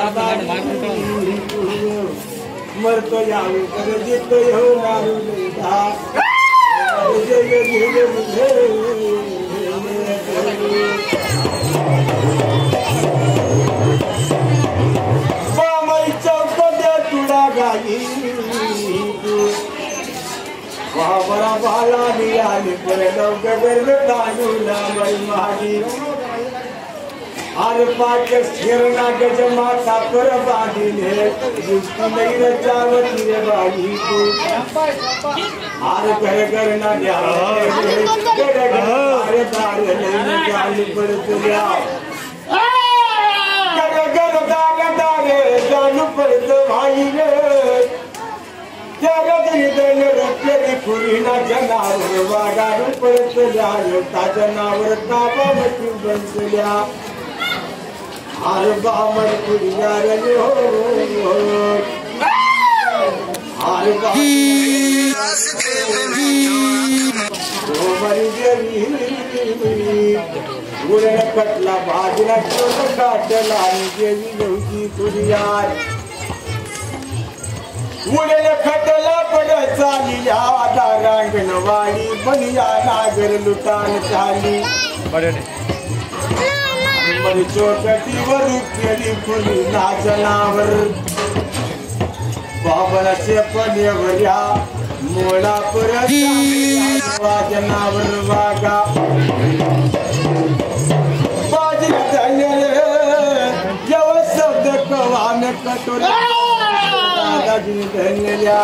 गवाली मरतो यावे कर जितो हो तुड़ा गाई बाबरा बाला लोग गर्व कानूना मई माही हर पाट स्थिरना गज माता पर बांधिले दुष्ट नहीं रचावती रे बाई को। हर घर घर ना ध्यान घर घर दार लेने जाली पर तुला घर घर दार दार पर तो भाई रे जनावर जनावर ताबा मती बसल्या अरे አርባ መልኩ እያለን አርባ ውለነበቅላ ባጅናቸው ተጋደል አንጌዚ ለውጂ ቱልያል ውለነ ከተላ በደሳሊ አዳራንግ चालिया दारांगण वाडी बनिया नागर लुटान चाली मरी चोकटीवर केली खुली नाचनावर बाबराचे पनेवऱ्या मोळा परत वाजनावर वागा बाजी झाले जेव्हा शब्द कवान कटोरा दादाजीने धरलेल्या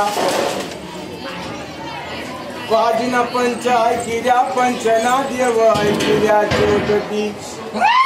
बाजीना पंच ऐकिल्या पंचना देव चोकटी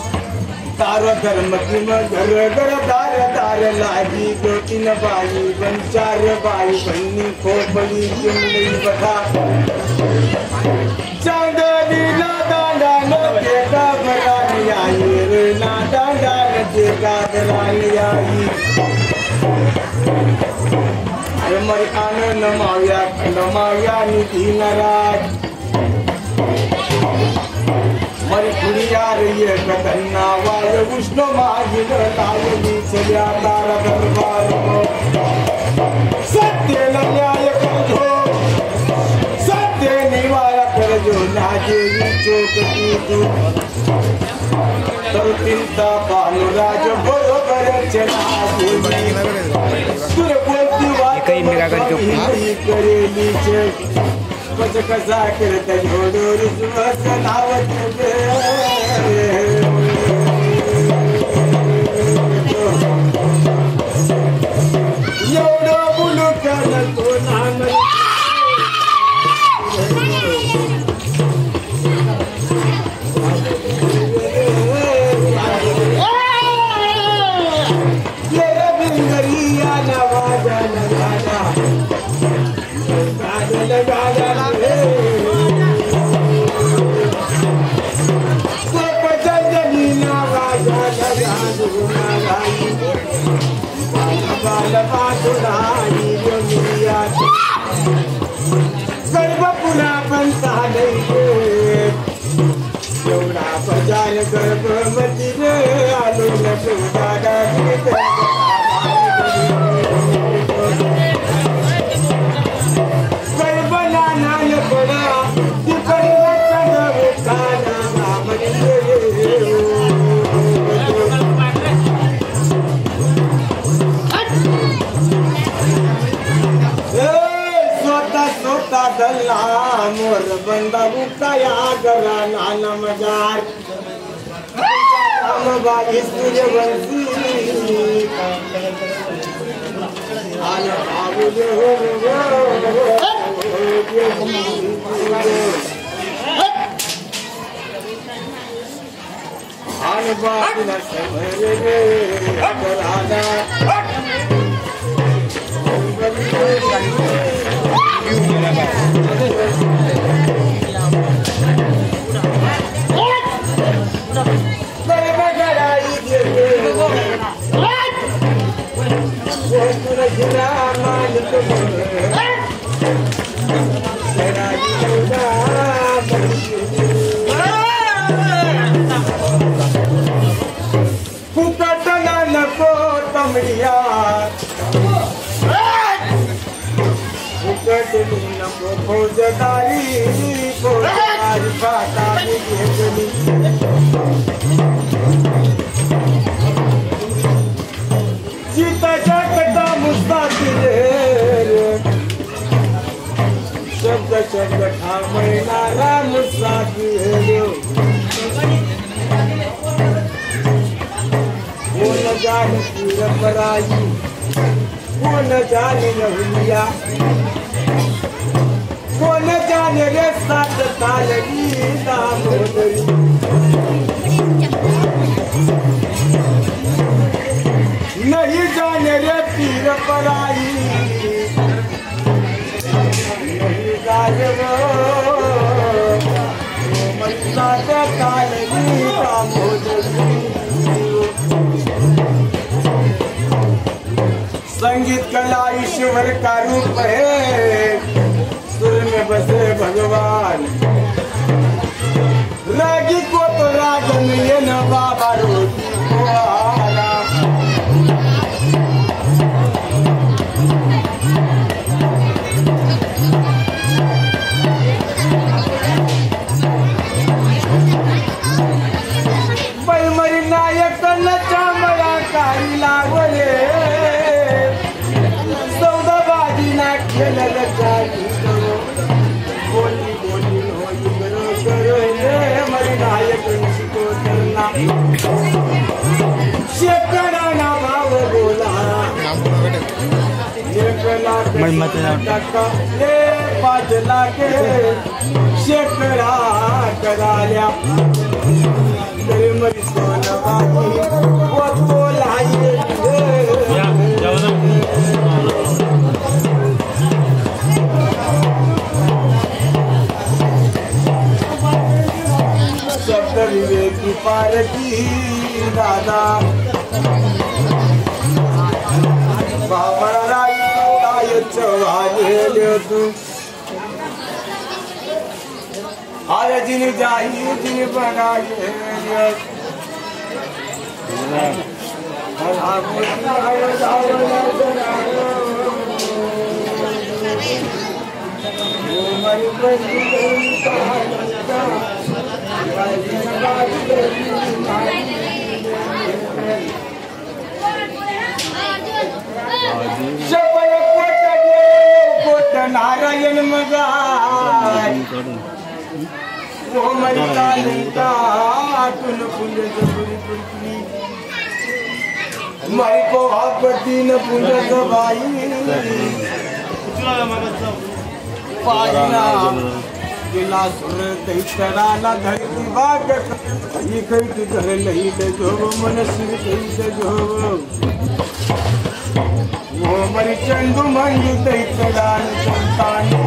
तारो धर्म किम घर घर दार दार लागी, दो तीन बाई, बन चार बाई बन्नी खोपड़ी किम नहीं बता। चांदनी ना दादा न देखा बनानी आई रे ना दादा न देखा बनानी आई अरे मरी आनंद माव्या खंडमाव्या निधी नराज। मरी खुडिया रे कन्ना वाय उष्ण मागिन लायनी चल्या तारा दरबार। सत्य न्याय करजो सत्य निवारा करजो नाजेवी चोकटी तू। तर चिंता पानुराज बरोबर चला काही मी काय करतो? करेली Kazakh, and then you'll notice the rest of our बागी सूर्यवंशी आन बाबू न समरे गराना फुकटला नको तमडिया फुकटली नको फौजदारी शब्द शब्द ठामणारा मुसाफिर कोण जाने पूर पराई कोण जाने रहुलिया कोण जाने रे सात तालगी दामोदरी नहीं जाने रे पीर पराई। संगीत कला ईश्वर का रूप है। सुर में बसे भगवान। रागी को तो रागन ये न बाबा रोटी मग मत ले पाच लाख शेकडा कराल्या तरी विवेकी पारकी दादा बाबराई काय तू आय जिन जाई जिन बनाए नारायण मगा कोमल कालिका तुल पुंज जबुरी पुरकी माई को आपत्ती न पुंज सबाई पायना गेला सुर दैतराला धरती बाग इकैत धर लईत जोग मन सिर कैत जोग वो मरी चंदू मंगी दैतराल संतानी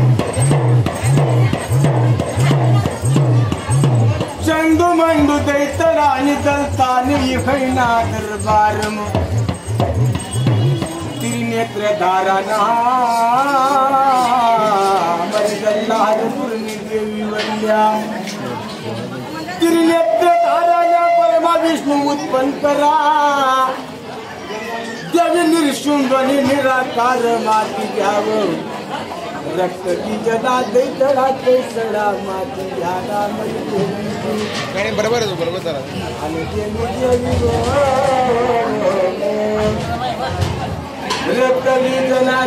चंदू मंडू दैतरानी दलतानी इखैना दरबारम त्रिनेत्र नेत्र धारणा त्रिनेत्र धारणा परमा विष्णु उत्पन्न करा जग निर्शुंभनी निराकार माती जाव रक्त की जना दैतडा कैसडा माती घ्याला बरोबर बरोबर आणि देवी देवी गो. रक्त की जना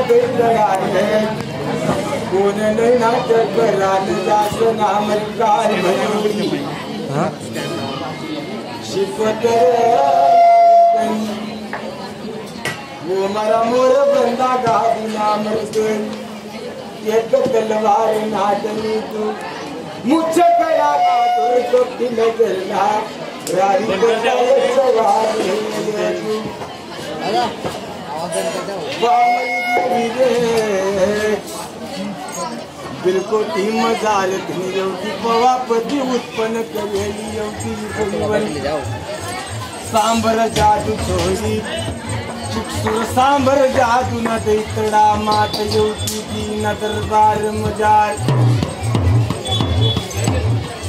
कोण नाही नाटक रान दास नाम शिकवत वो मरा मोर बंदा गादी नाम एक तलवार नाटनी तू मुझे कया का दूर को दिल जला रारी को सवार है तू बामरी रे बिलको ती मजार धनी पवापती उत्पन्न सांबर जादू छोरी चुकसूर सांबर जादू न मात मजार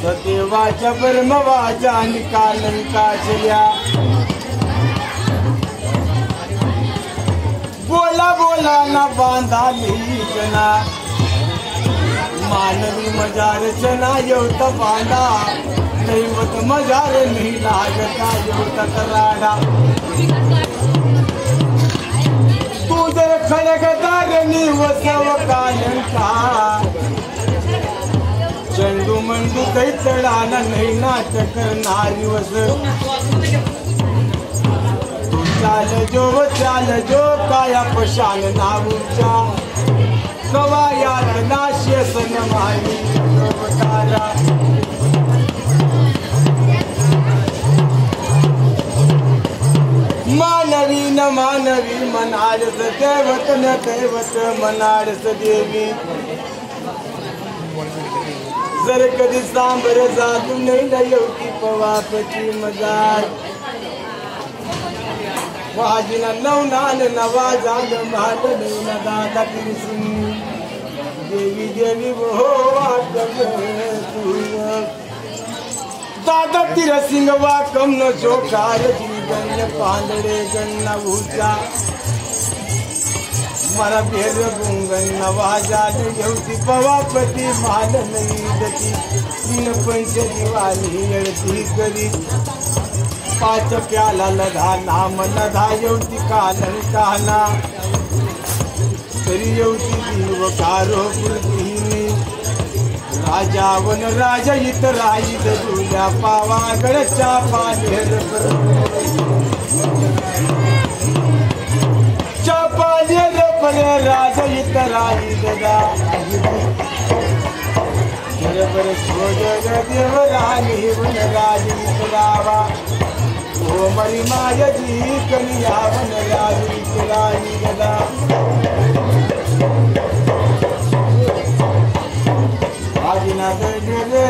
सदेवाच्या ब्रह्मवाचा निकालन काजल्या बोला बोला ना बांधाली जना मानवी मजार जना येवत बांधा. दैवत मजार नाही लागता येवत कराडा तू जर खडगदार वसव कालंका. चंडू मंडू दैतडाला नाही नाटक नारी वस. तू चाल जो चाल जो, काया पशान नाऊच्या कवायात नाश्य सन माई अवतारा मानवी न मानवी मनाडस दैवत न दैवत मनाडस देवी। जर कधी सांबर जादू नाही न येवती पवापची मजार माल न दादा कृष्ण देवी देवी दादा तिर वाकम न जोकार जीवन पांदडे गण्णा भूजा मला भेर गुंगन नवाजा घेवती पवापती माल नाही दती तीन पंच दिवाली करी पाच प्याला लधा नाम लढा येवती कालन काना तरी येवती जीव कारो पुरतीने राजा वन राजा इत राई दुल्या पावागडच्या पानेर चापानेर परे राजा इत राई ददा बरोबर सोजग देव राणी वन राजी रावा. ओ मरी माय जी कनिया वन राज़ी राई ददा आजिना रे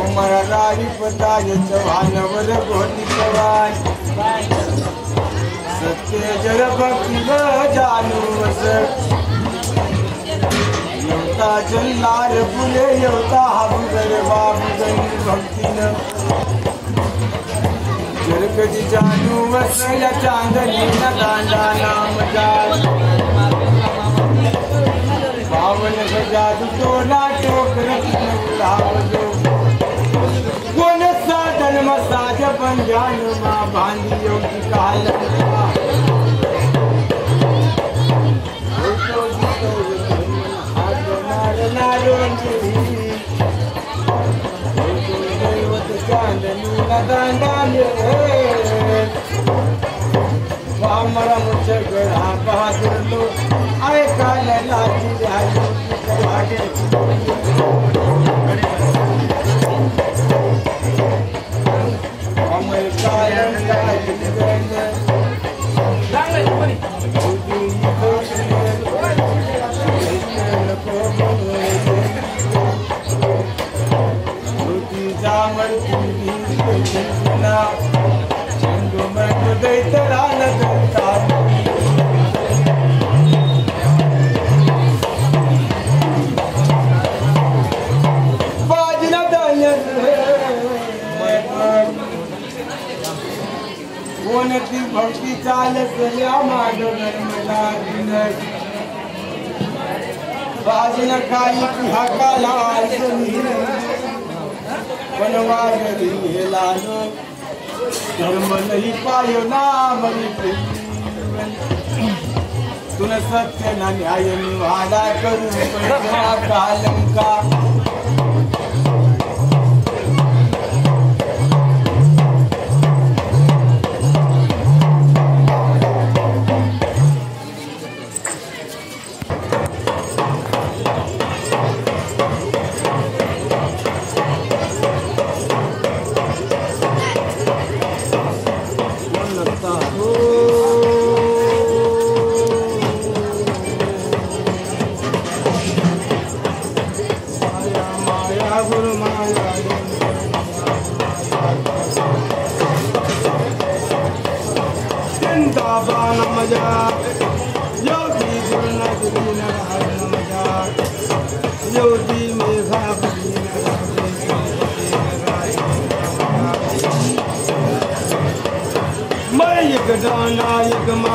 उमर रारी पताज चव्हाणवर गोटी चव्हाण सत्य जर भक्ती जानू वस येवता जल्लार बुले फुले येवता हाबुगर बाबुगन भक्तीनं जर कधी जानू वस या चांदणी दांडा नाम जाल पावन जादू तो नाटो लावलो कोण साधन मसाज पंजान मा बांधी योगी काल वामरा मुचगडा बहादूर लोक ऐकायला लाजी राज़ी अमर कोणती भक्ती माधव नर्मदा दिन बाजून काही हाकाला वनवारी हेलानो धर्म नाही पायो नाम तुन सत्य ना न्याय निवाडा करू। कालंका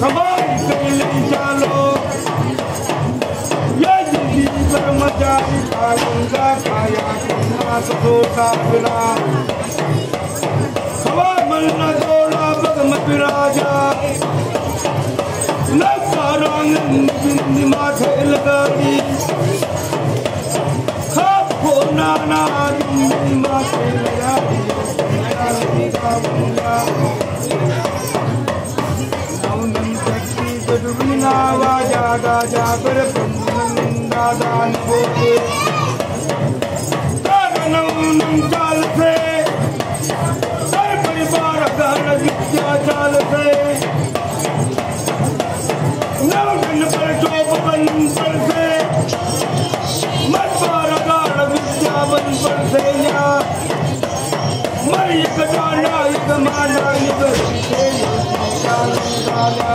खबर कई चालो ये ज़िंदगी कर्मचारी का गंगा काया कितना सदोता बिना हवा मन न जोड़ा भगमत राजा न कारांग बिंदी माथे लगाड़ी खाप को नाना बिंदी माथे लगाड़ी गदुबिना वाजा गाजा पर दादान बोले नौनम चाल से सर परिवार गहन विद्या चाल से। नौगन पर चोप बन पर से मत पार गाढ़ विद्या बन पर से या। मर एक जाना, एक माना, एक चाल चाला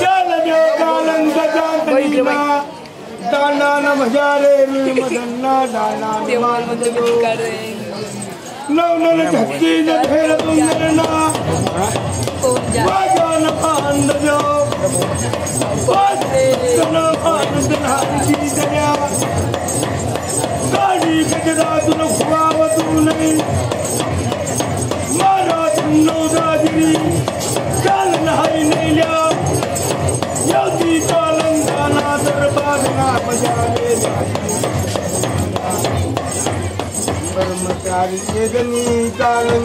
चल जो कालन गजांतनीना दाना न भजारे मदन्ना दाना नौ नल झक्की न ያርቄትኒ ቃልን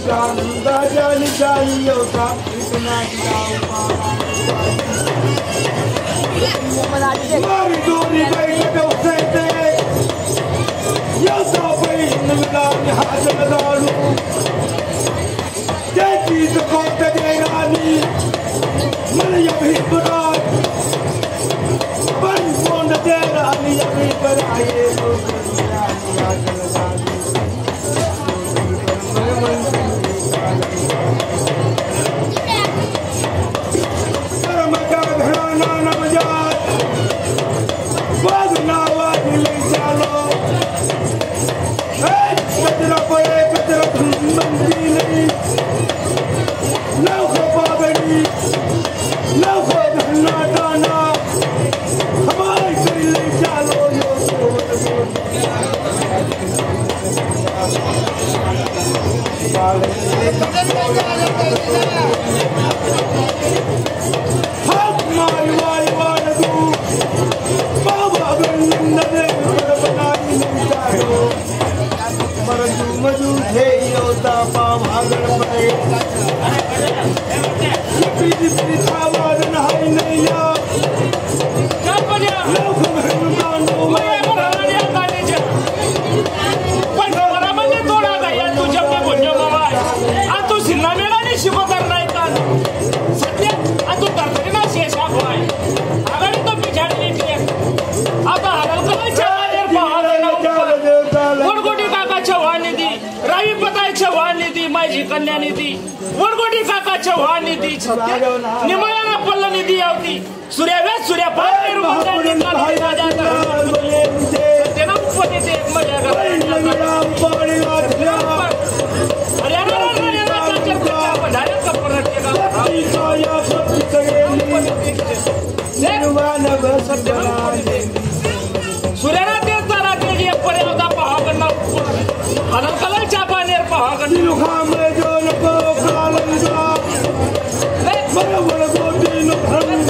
जानी जानी योगा इतना मारी दूरी गई तो सहते योगा कोई नगला ने हाथ जैसी तो दे रानी मन यही बरात बन कौन दे रानी यही बराए कर्म हाथ मारी वारी वार दू बाबा गन्नदे कन्या निधी वडगोटी काका चव्हाण निधी निमळ्याला पल्ल निधी यावती सूर्याव्यास सूर्या ते मज़ा सूर्याला तेच तारा ते एक पर्यंत पहाकडनं अनंतला Chapaner पहाकडनं Mama, what about you?